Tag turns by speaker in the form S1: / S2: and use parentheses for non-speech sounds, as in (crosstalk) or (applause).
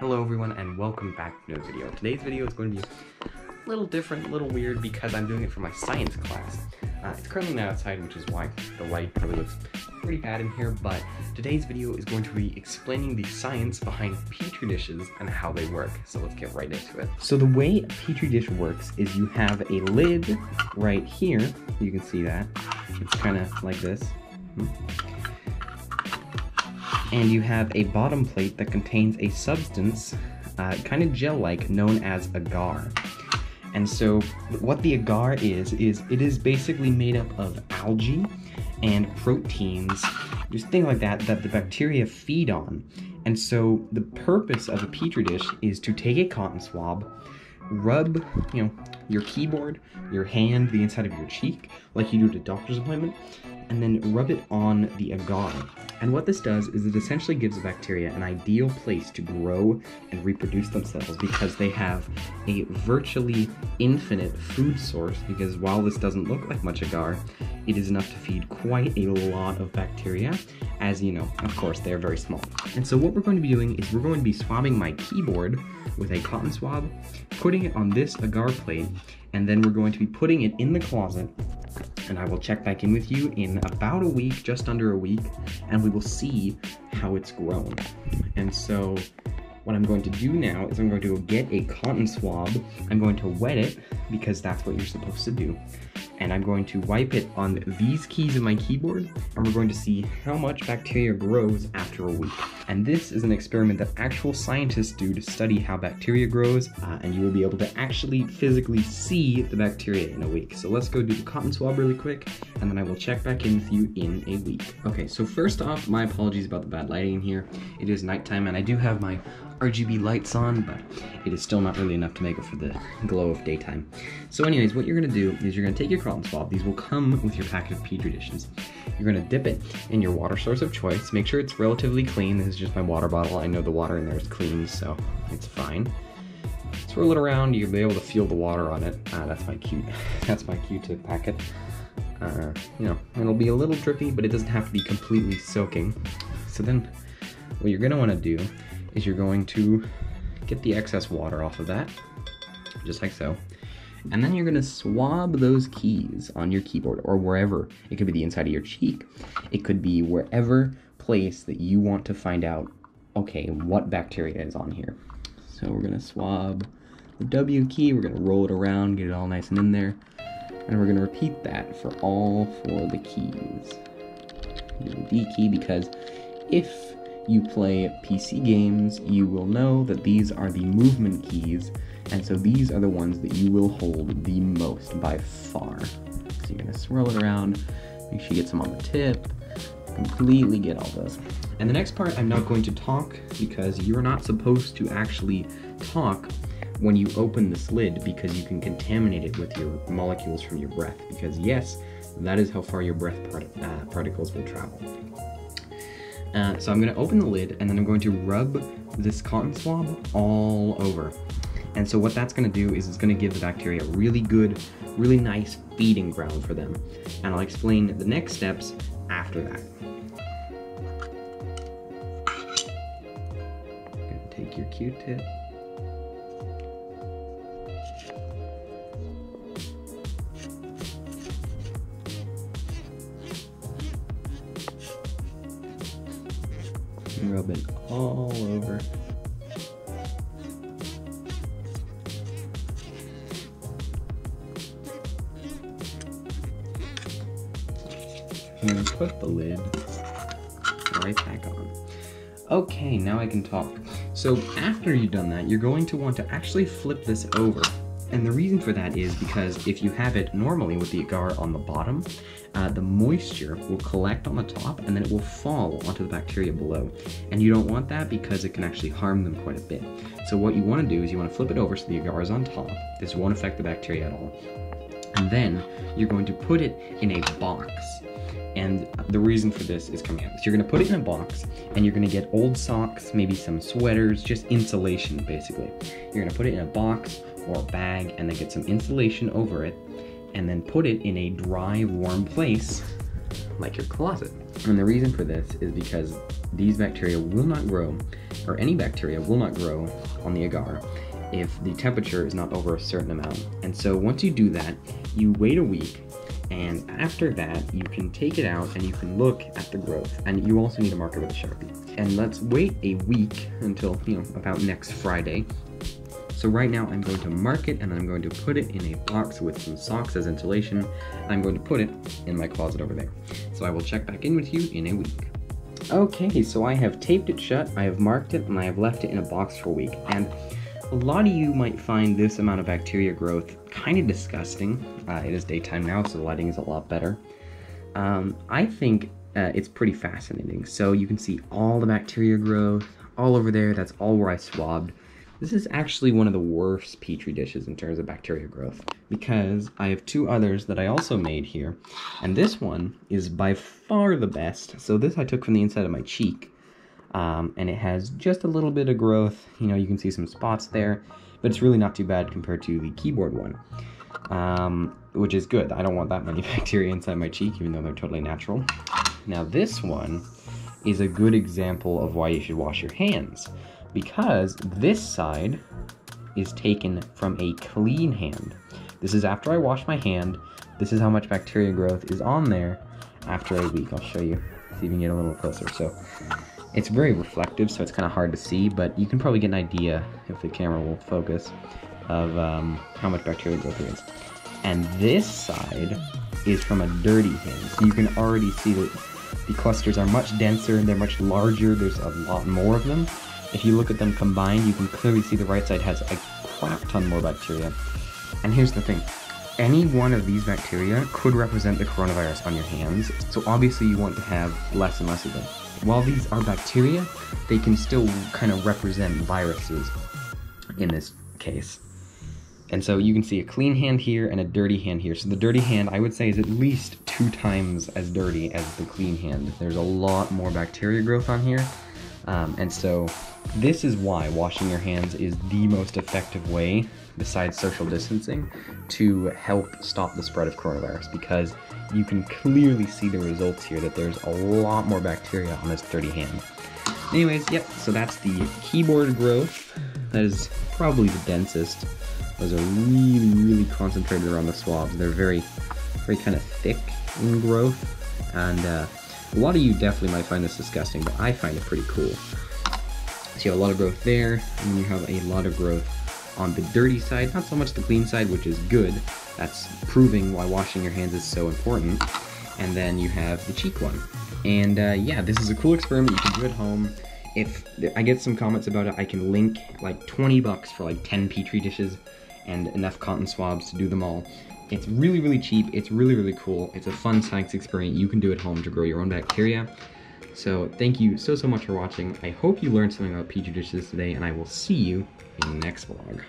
S1: Hello everyone and welcome back to another video. Today's video is going to be a little different, a little weird because I'm doing it for my science class. Uh, it's currently not outside, which is why the light probably looks pretty bad in here, but today's video is going to be explaining the science behind petri dishes and how they work. So let's get right into it. So the way a petri dish works is you have a lid right here. You can see that. It's kind of like this. Hmm and you have a bottom plate that contains a substance, uh, kind of gel-like, known as agar. And so what the agar is, is it is basically made up of algae and proteins, just things like that, that the bacteria feed on. And so the purpose of a petri dish is to take a cotton swab, rub, you know, your keyboard, your hand, the inside of your cheek, like you do at a doctor's appointment, and then rub it on the agar. And what this does is it essentially gives the bacteria an ideal place to grow and reproduce themselves because they have a virtually infinite food source because while this doesn't look like much agar, it is enough to feed quite a lot of bacteria as you know, of course, they're very small. And so what we're going to be doing is we're going to be swabbing my keyboard with a cotton swab, putting it on this agar plate, and then we're going to be putting it in the closet and I will check back in with you in about a week, just under a week, and we will see how it's grown. And so what I'm going to do now is I'm going to get a cotton swab, I'm going to wet it, because that's what you're supposed to do and I'm going to wipe it on these keys of my keyboard and we're going to see how much bacteria grows after a week. And this is an experiment that actual scientists do to study how bacteria grows uh, and you will be able to actually physically see the bacteria in a week. So let's go do the cotton swab really quick and then I will check back in with you in a week. Okay, so first off, my apologies about the bad lighting in here. It is nighttime and I do have my RGB lights on, but it is still not really enough to make it for the glow of daytime. So anyways, what you're gonna do is you're gonna take your cotton swab. These will come with your packet of Petri dishes. You're gonna dip it in your water source of choice. Make sure it's relatively clean. This is just my water bottle. I know the water in there is clean, so it's fine. Swirl it around. You'll be able to feel the water on it. Ah, that's my cute. (laughs) That's my Q-tip packet. Uh, you know, it'll be a little drippy, but it doesn't have to be completely soaking. So then, what you're gonna want to do is you're going to get the excess water off of that, just like so. And then you're gonna swab those keys on your keyboard or wherever. It could be the inside of your cheek. It could be wherever place that you want to find out, okay, what bacteria is on here. So we're gonna swab the W key, we're gonna roll it around, get it all nice and in there. And we're gonna repeat that for all four of the keys. The D key because if you play PC games, you will know that these are the movement keys, and so these are the ones that you will hold the most by far. So you're gonna swirl it around, make sure you get some on the tip, completely get all those. And the next part, I'm not going to talk because you're not supposed to actually talk when you open this lid because you can contaminate it with your molecules from your breath. Because yes, that is how far your breath part uh, particles will travel. Uh, so I'm going to open the lid and then I'm going to rub this cotton swab all over. And so what that's going to do is it's going to give the bacteria a really good, really nice feeding ground for them. And I'll explain the next steps after that. take your Q-tip. And rub it all over. And put the lid right back on. Okay, now I can talk. So after you've done that, you're going to want to actually flip this over and the reason for that is because if you have it normally with the agar on the bottom, uh, the moisture will collect on the top and then it will fall onto the bacteria below. And you don't want that because it can actually harm them quite a bit. So what you want to do is you want to flip it over so the agar is on top. This won't affect the bacteria at all. And then you're going to put it in a box. And the reason for this is coming out. So you're gonna put it in a box and you're gonna get old socks, maybe some sweaters, just insulation basically. You're gonna put it in a box or a bag and then get some insulation over it and then put it in a dry, warm place like your closet. And the reason for this is because these bacteria will not grow, or any bacteria will not grow on the agar if the temperature is not over a certain amount. And so once you do that, you wait a week and after that, you can take it out and you can look at the growth. And you also need to mark it with a Sharpie. And let's wait a week until, you know, about next Friday. So right now I'm going to mark it and I'm going to put it in a box with some socks as insulation. I'm going to put it in my closet over there. So I will check back in with you in a week. Okay, so I have taped it shut, I have marked it, and I have left it in a box for a week. And a lot of you might find this amount of bacteria growth kind of disgusting. Uh, it is daytime now, so the lighting is a lot better. Um, I think uh, it's pretty fascinating. So you can see all the bacteria growth all over there. That's all where I swabbed. This is actually one of the worst petri dishes in terms of bacteria growth because I have two others that I also made here. And this one is by far the best. So this I took from the inside of my cheek. Um, and it has just a little bit of growth. You know, you can see some spots there, but it's really not too bad compared to the keyboard one, um, which is good. I don't want that many (laughs) bacteria inside my cheek, even though they're totally natural. Now this one is a good example of why you should wash your hands, because this side is taken from a clean hand. This is after I wash my hand. This is how much bacteria growth is on there after a week. I'll show you, see if you can get a little closer. So it's very reflective, so it's kind of hard to see, but you can probably get an idea, if the camera will focus, of um, how much bacteria growth there is. And this side is from a dirty hand, so you can already see that the clusters are much denser, and they're much larger, there's a lot more of them. If you look at them combined, you can clearly see the right side has a crap ton more bacteria. And here's the thing, any one of these bacteria could represent the coronavirus on your hands, so obviously you want to have less and less of them. While these are bacteria, they can still kind of represent viruses in this case. And so you can see a clean hand here and a dirty hand here. So the dirty hand, I would say, is at least two times as dirty as the clean hand. There's a lot more bacteria growth on here. Um, and so this is why washing your hands is the most effective way, besides social distancing, to help stop the spread of coronavirus because you can clearly see the results here that there's a lot more bacteria on this dirty hand. Anyways, yep, so that's the keyboard growth. That is probably the densest. Those are really, really concentrated around the swabs. They're very, very kind of thick in growth. And uh, a lot of you definitely might find this disgusting, but I find it pretty cool. So you have a lot of growth there, and you have a lot of growth on the dirty side, not so much the clean side, which is good. That's proving why washing your hands is so important. And then you have the cheek one. And uh, yeah, this is a cool experiment you can do at home. If I get some comments about it, I can link like 20 bucks for like 10 petri dishes and enough cotton swabs to do them all. It's really, really cheap. It's really, really cool. It's a fun science experiment you can do at home to grow your own bacteria. So thank you so, so much for watching. I hope you learned something about petri dishes today, and I will see you in the next vlog.